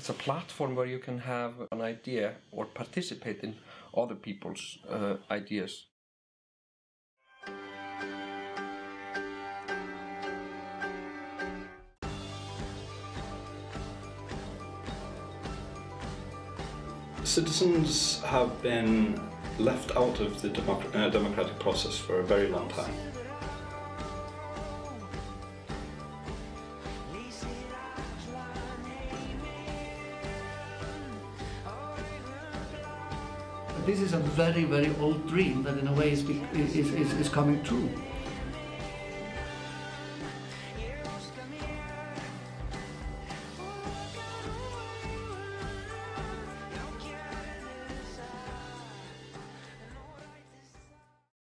it's a platform where you can have an idea or participate in other people's uh, ideas. Citizens have been left out of the democ- uh, democratic process for a very long time. This is a very, very old dream that in a way is, is, is, is coming true.